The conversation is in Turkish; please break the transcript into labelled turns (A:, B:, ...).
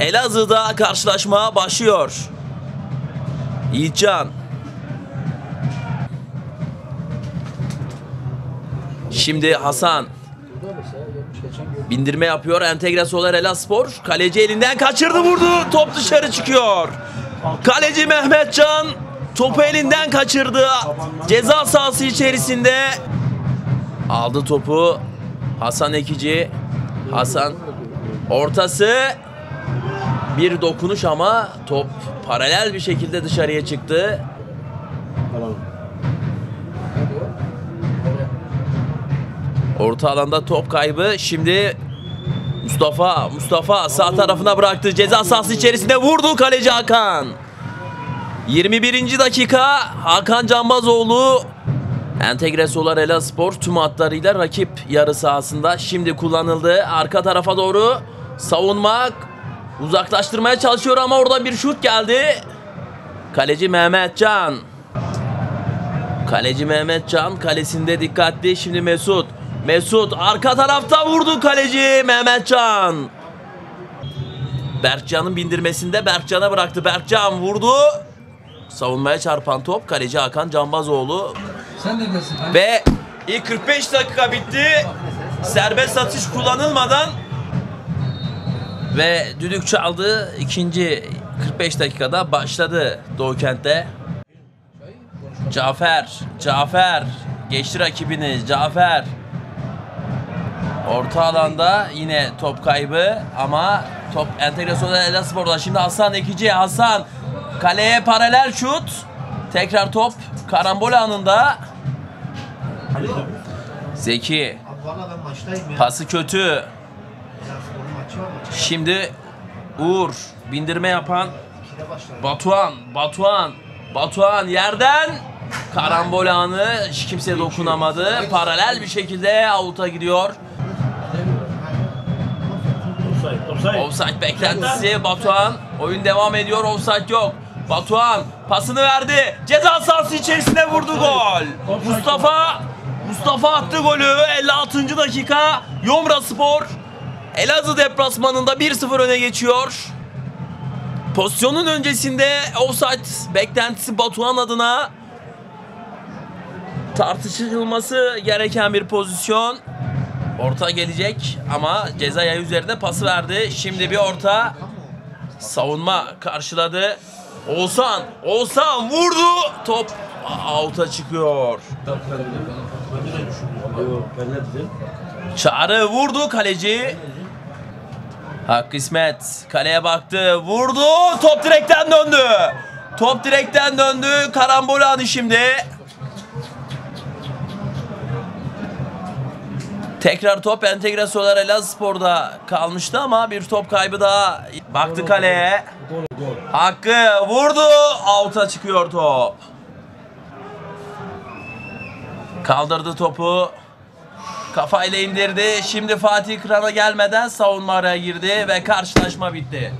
A: Elazığ'da karşılaşma başlıyor. Yiğitcan. Şimdi Hasan. Bindirme yapıyor. Entegre Solar Elaspor. Kaleci elinden kaçırdı vurdu. Top dışarı çıkıyor. Kaleci Mehmetcan topu elinden kaçırdı. Ceza sahası içerisinde aldı topu. Hasan Ekici. Hasan ortası bir dokunuş ama top paralel bir şekilde dışarıya çıktı. Orta alanda top kaybı. Şimdi Mustafa, Mustafa sağ tarafına bıraktı. Ceza sahası içerisinde vurdu kaleci Hakan. 21. dakika Hakan Canbazoğlu Entegre Solar Elaspor tüm hatlarıyla rakip yarı sahasında şimdi kullanıldı. Arka tarafa doğru savunmak uzaklaştırmaya çalışıyor ama orada bir şut geldi. Kaleci Mehmet Can. Kaleci Mehmet Can kalesinde dikkatli. Şimdi Mesut. Mesut arka tarafta vurdu kaleci Mehmet Can. Berkcan'ın bindirmesinde Berkcan'a bıraktı. Berkcan vurdu. Savunmaya çarpan top kaleci Hakan Canbazoğlu
B: Sen ne dersin?
A: ve ilk 45 dakika bitti. Serbest atış kullanılmadan ve düdük çaldı. İkinci 45 dakikada başladı Doğu Kent'te. Cafer, Cafer geçti rakibini. Cafer Orta alanda yine top kaybı ama top entegrasyonda Elaspor'da. Şimdi Hasan Ekici. Hasan kaleye paralel şut. Tekrar top karambol anında. Zeki pası kötü. Şimdi Uğur bindirme yapan. Batuhan, Batuhan, Batuhan yerden karambol anı hiç kimse dokunamadı. Paralel bir şekilde avuta gidiyor. Offside beklentisi Batuhan. Oyun devam ediyor. Offside yok. Batuhan pasını verdi. Ceza sahası içerisine vurdu gol. Mustafa Mustafa attı golü. 56. dakika. Yomra Spor Elazığ deplasmanında 1-0 öne geçiyor. Pozisyonun öncesinde offside beklentisi Batuhan adına tartışılması gereken bir pozisyon. Orta gelecek ama ceza yayı üzerinde pası verdi. Şimdi bir orta. Savunma karşıladı. Oğuzhan, Oğuzhan vurdu. Top out'a çıkıyor. Çağrı vurdu kaleci. Hakkı İsmet kaleye baktı. Vurdu. Top direkten döndü. Top direkten döndü. Karambol anı şimdi. Tekrar top entegrasyoner Elazığspor'da kalmıştı ama bir top kaybı daha. Baktı kaleye. Hakkı vurdu. Out'a çıkıyor top. Kaldırdı topu. Kafayla indirdi. Şimdi Fatih Kıran'a gelmeden savunma araya girdi ve karşılaşma bitti.